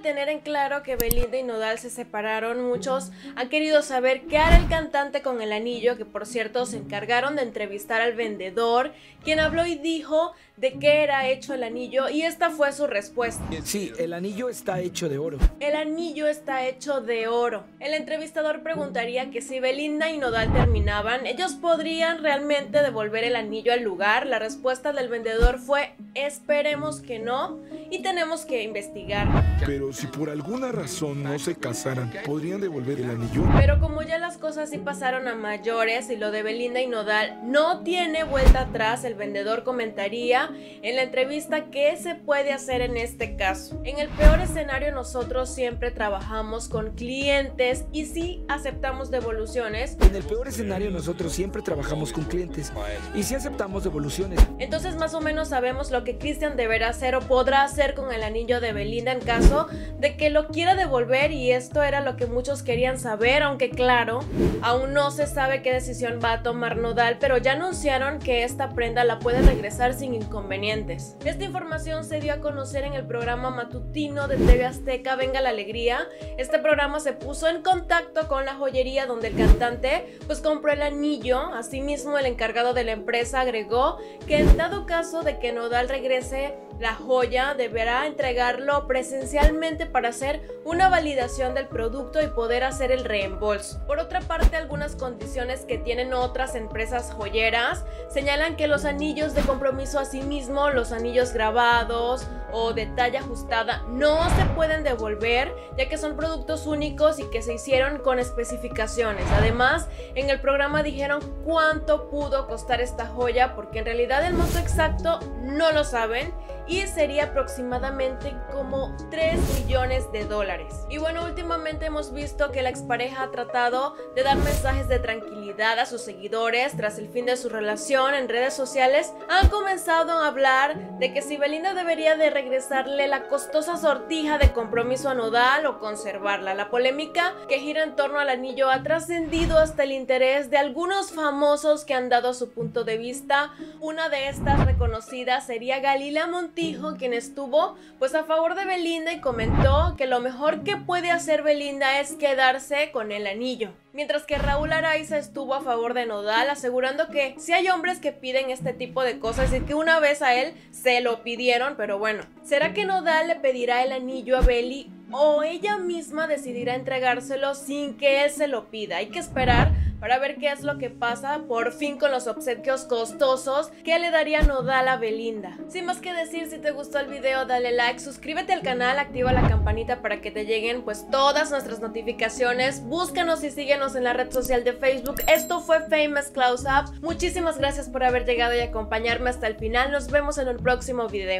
tener en claro que Belinda y Nodal se separaron, muchos han querido saber qué hará el cantante con el anillo, que por cierto se encargaron de entrevistar al vendedor, quien habló y dijo de qué era hecho el anillo y esta fue su respuesta. Sí, el anillo está hecho de oro. El anillo está hecho de oro. El entrevistador preguntaría que si Belinda y Nodal terminaban, ellos podrían realmente devolver el anillo al lugar. La respuesta del vendedor fue esperemos que no y tenemos que investigar. Pero si por alguna razón no se casaran, ¿podrían devolver el anillo? Pero como ya las cosas sí pasaron a mayores y lo de Belinda y Nodal no tiene vuelta atrás, el vendedor comentaría en la entrevista qué se puede hacer en este caso. En el peor escenario nosotros siempre trabajamos con clientes y sí aceptamos devoluciones. En el peor escenario nosotros siempre trabajamos con clientes y sí aceptamos devoluciones. Entonces más o menos sabemos lo que Christian deberá hacer o podrá hacer con el anillo de Belinda en caso de que lo quiera devolver y esto era lo que muchos querían saber, aunque claro, aún no se sabe qué decisión va a tomar Nodal, pero ya anunciaron que esta prenda la puede regresar sin inconvenientes. Esta información se dio a conocer en el programa matutino de TV Azteca Venga la Alegría. Este programa se puso en contacto con la joyería donde el cantante pues compró el anillo. Asimismo, el encargado de la empresa agregó que en dado caso de que Nodal regrese la joya, deberá entregarlo presencialmente para hacer una validación del producto y poder hacer el reembolso. Por otra parte, algunas condiciones que tienen otras empresas joyeras señalan que los anillos de compromiso a sí mismo, los anillos grabados o de talla ajustada no se pueden devolver ya que son productos únicos y que se hicieron con especificaciones. Además, en el programa dijeron cuánto pudo costar esta joya porque en realidad el monto exacto no lo saben y sería aproximadamente como 3 millones de dólares. Y bueno, últimamente hemos visto que la expareja ha tratado de dar mensajes de tranquilidad a sus seguidores tras el fin de su relación en redes sociales. Han comenzado a hablar de que si Belinda debería de regresarle la costosa sortija de compromiso a Nodal o conservarla. La polémica que gira en torno al anillo ha trascendido hasta el interés de algunos famosos que han dado su punto de vista. Una de estas reconocidas sería Galila Monti quien estuvo pues a favor de Belinda y comentó que lo mejor que puede hacer Belinda es quedarse con el anillo. Mientras que Raúl Araiza estuvo a favor de Nodal, asegurando que si hay hombres que piden este tipo de cosas y que una vez a él se lo pidieron, pero bueno, ¿será que Nodal le pedirá el anillo a Beli o ella misma decidirá entregárselo sin que él se lo pida? Hay que esperar para ver qué es lo que pasa por fin con los obsequios costosos que le daría Nodal a Belinda. Sin más que decir, si te gustó el video dale like, suscríbete al canal, activa la campanita para que te lleguen pues todas nuestras notificaciones, búscanos y síguenos en la red social de Facebook. Esto fue Famous Close Up. Muchísimas gracias por haber llegado y acompañarme hasta el final. Nos vemos en el próximo video.